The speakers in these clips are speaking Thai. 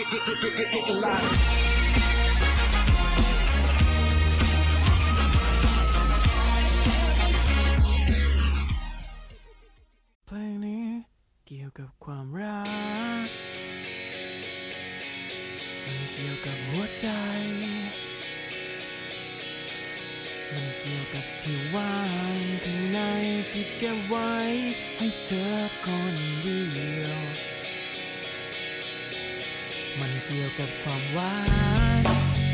เพลงนี้เกี่ยวกับความรัก มันเกี่ยวกับหัวใจ มันเกี่ยวกับที่ว่างข้างในที่เก็บไว้ ให้เธอคนเดียว มันเกี่ยวกับความหวาน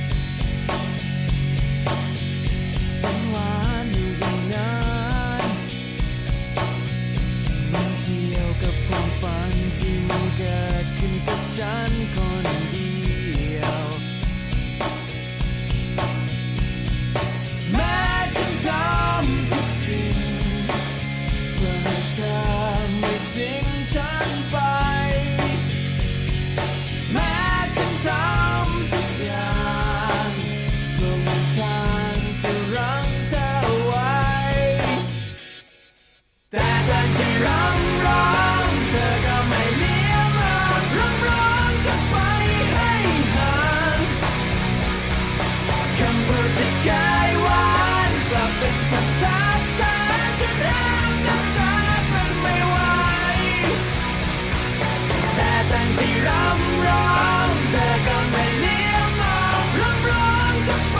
ไม่รำร้องเธอก็ไม่เลี้ยงมารับรองจะไป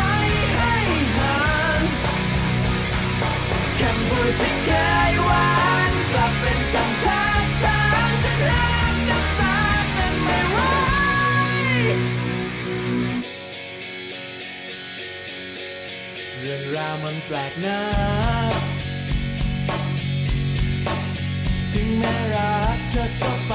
ให้ห่างคำพูดที่เคยหวานกลับเป็นคำท้าทายจะรักจะตาเป็นไม่ไหวเรื่องราวมันแปลกนะถึงแม้รักเธอก็ไป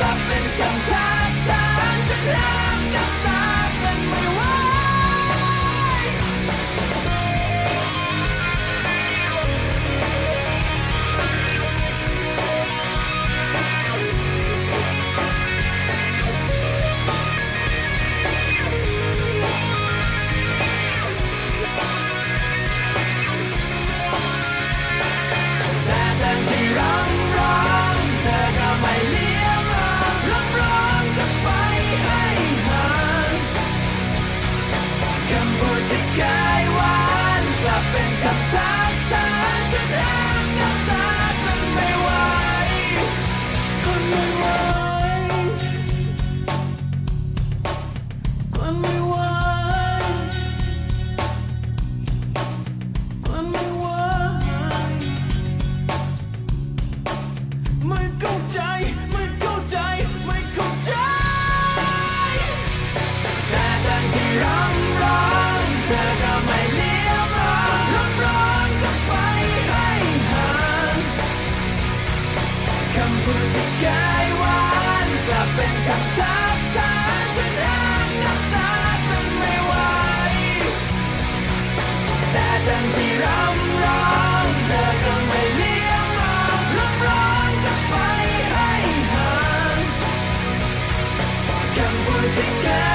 up and come back, to. เป็นคำทักทายฉันอ้าน้ำตาฉันไม่ไหวแต่ฉันที่รำร้องเธอก็ไม่เลี้ยงมองล้อนจะไปให้ห่างคำพูดที่เกิ